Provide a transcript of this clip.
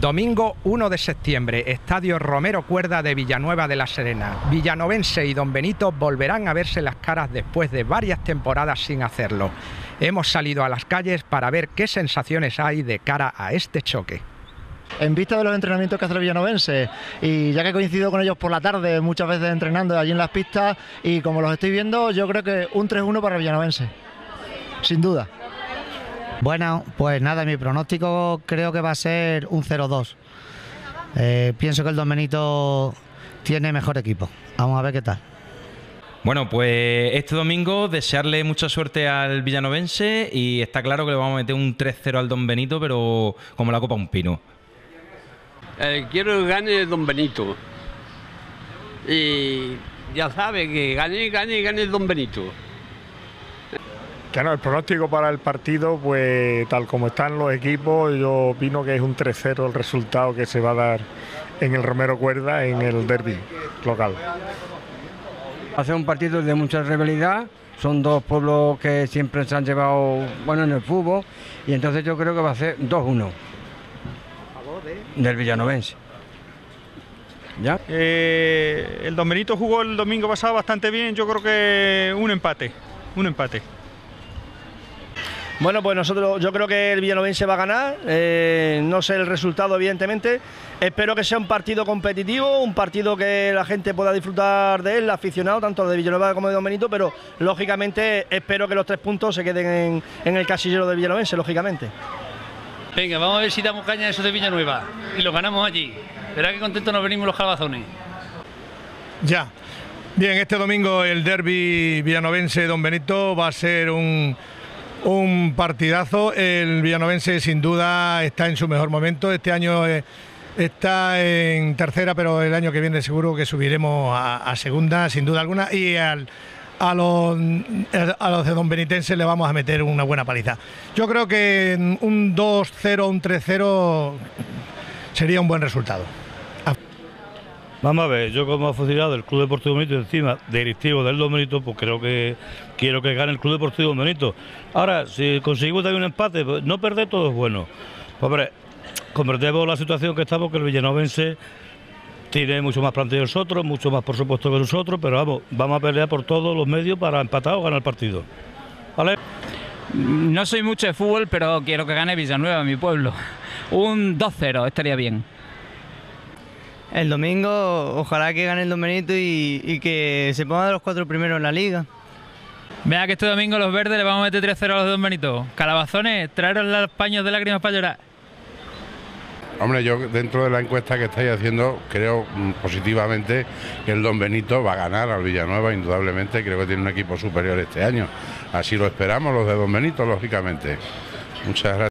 Domingo 1 de septiembre, Estadio Romero Cuerda de Villanueva de la Serena. Villanovense y Don Benito volverán a verse las caras después de varias temporadas sin hacerlo. Hemos salido a las calles para ver qué sensaciones hay de cara a este choque en vista de los entrenamientos que hace el Villanovense y ya que he coincidido con ellos por la tarde muchas veces entrenando allí en las pistas y como los estoy viendo yo creo que un 3-1 para el Villanovense, sin duda. Bueno, pues nada, mi pronóstico creo que va a ser un 0-2. Eh, pienso que el Don Benito tiene mejor equipo. Vamos a ver qué tal. Bueno, pues este domingo desearle mucha suerte al villanovense y está claro que le vamos a meter un 3-0 al Don Benito, pero como la copa un pino. Eh, quiero que gane Don Benito. Y ya sabe que gane, gane, gane Don Benito. Que no, el pronóstico para el partido, pues tal como están los equipos, yo opino que es un 3-0 el resultado que se va a dar en el Romero Cuerda en el derby local. Va a ser un partido de mucha rivalidad, son dos pueblos que siempre se han llevado bueno en el fútbol y entonces yo creo que va a ser 2-1 del Villanovense. ¿Ya? Eh, el Don Benito jugó el domingo pasado bastante bien, yo creo que un empate, un empate. Bueno, pues nosotros, yo creo que el Villanovense va a ganar, eh, no sé el resultado evidentemente, espero que sea un partido competitivo, un partido que la gente pueda disfrutar de él, aficionado, tanto de Villanueva como de Don Benito, pero lógicamente espero que los tres puntos se queden en, el casillero del Villanovense, lógicamente. Venga, vamos a ver si damos caña a eso de Villanueva y lo ganamos allí. Verá qué contentos nos venimos los calvazones. Ya. Bien, este domingo el derby villanovense Don Benito va a ser un un partidazo. El Villanovense sin duda está en su mejor momento. Este año eh, está en tercera, pero el año que viene seguro que subiremos a, segunda, sin duda alguna. Y a, los, a los de Don Benitense le vamos a meter una buena paliza. Yo creo que un 2-0, un 3-0 sería un buen resultado. Vamos a ver, yo como aficionado del Club Deportivo Bonito, encima directivo del Domenito, pues creo que quiero que gane el Club Deportivo Bonito. Ahora, si conseguimos también un empate, pues no perder todo es bueno. Pues, hombre, comprendemos la situación que estamos, que el Villanovense tiene mucho más planteo que nosotros, mucho más por supuesto que nosotros, pero vamos, vamos a pelear por todos los medios para empatar o ganar el partido. ¿Vale? No soy mucho de fútbol, pero quiero que gane Villanueva, mi pueblo. Un 2-0 estaría bien. El domingo, ojalá que gane el Domenito y, y que se ponga de los cuatro primeros en la liga. Vea que este domingo los verdes le vamos a meter 3-0 a los Don Benito. Calabazones, traeros los paños de lágrimas para llorar. Hombre, yo dentro de la encuesta que estáis haciendo, creo mm, positivamente que el Don Benito va a ganar al Villanueva, indudablemente. Creo que tiene un equipo superior este año. Así lo esperamos los de Don Benito, lógicamente. Muchas gracias.